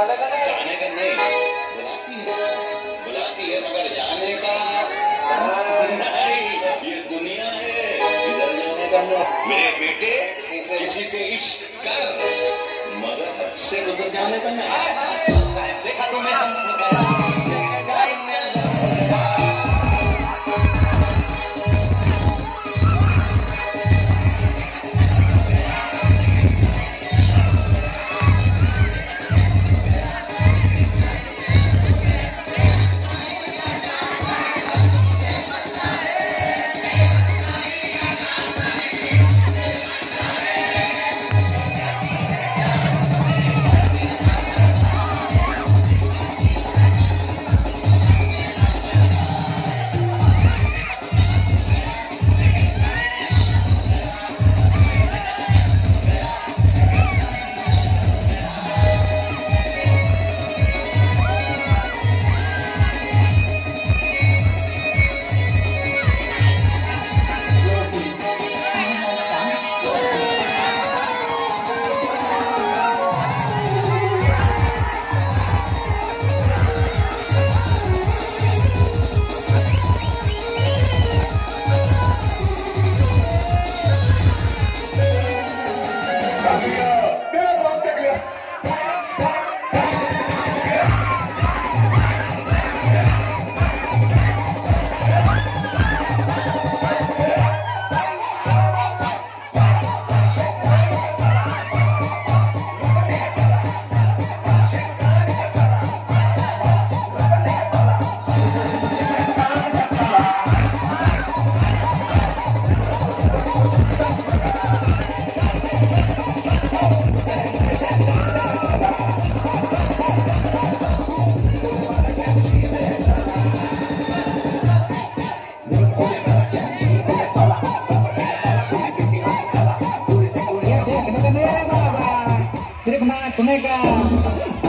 जाने का नहीं जाने का नहीं बुलाती है बुलाती है मगर जाने का नहीं ये दुनिया है इधर जाने का नहीं मेरे बेटे किसी से इश्क कर मगर हद से गुजर जाने का नहीं देखा तुम्हें हम 爪か